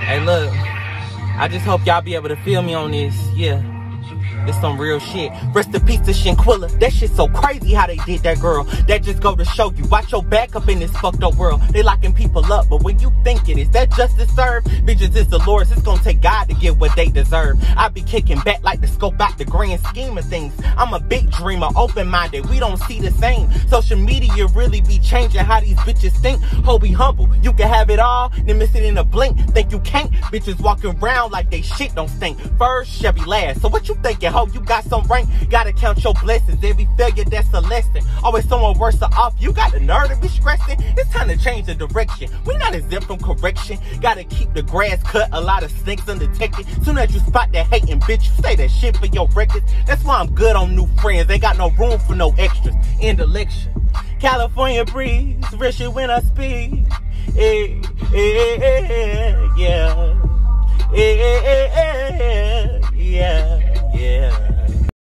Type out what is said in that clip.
Hey, look, I just hope y'all be able to feel me on this. Yeah. It's some real shit. Rest in peace to Shanquella. That shit so crazy how they did that girl. That just go to show you. Watch your back up in this fucked up world. They locking people up, but when you think it is that justice served, bitches, it's the Lord's. It's gonna take God to get what they deserve. I be kicking back like the scope out the grand scheme of things. I'm a big dreamer, open minded. We don't see the same. Social media really be changing how these bitches think. Ho, be humble. You can have it all, then miss it in a blink. Think you can't? Bitches walking around like they shit don't stink. First be last. So what you thinking? hoe, you got some rank. Gotta count your blessings. Every failure, that's a lesson. Always someone worse off. You got the nerve to be stressing. It's time to change the direction. We not exempt from correction. Gotta keep the grass cut. A lot of snakes undetected. Soon as you spot that hating bitch, you say that shit for your records. That's why I'm good on new friends. Ain't got no room for no extras. End election. California breeze, shit when I speak. Eh, eh, eh, yeah.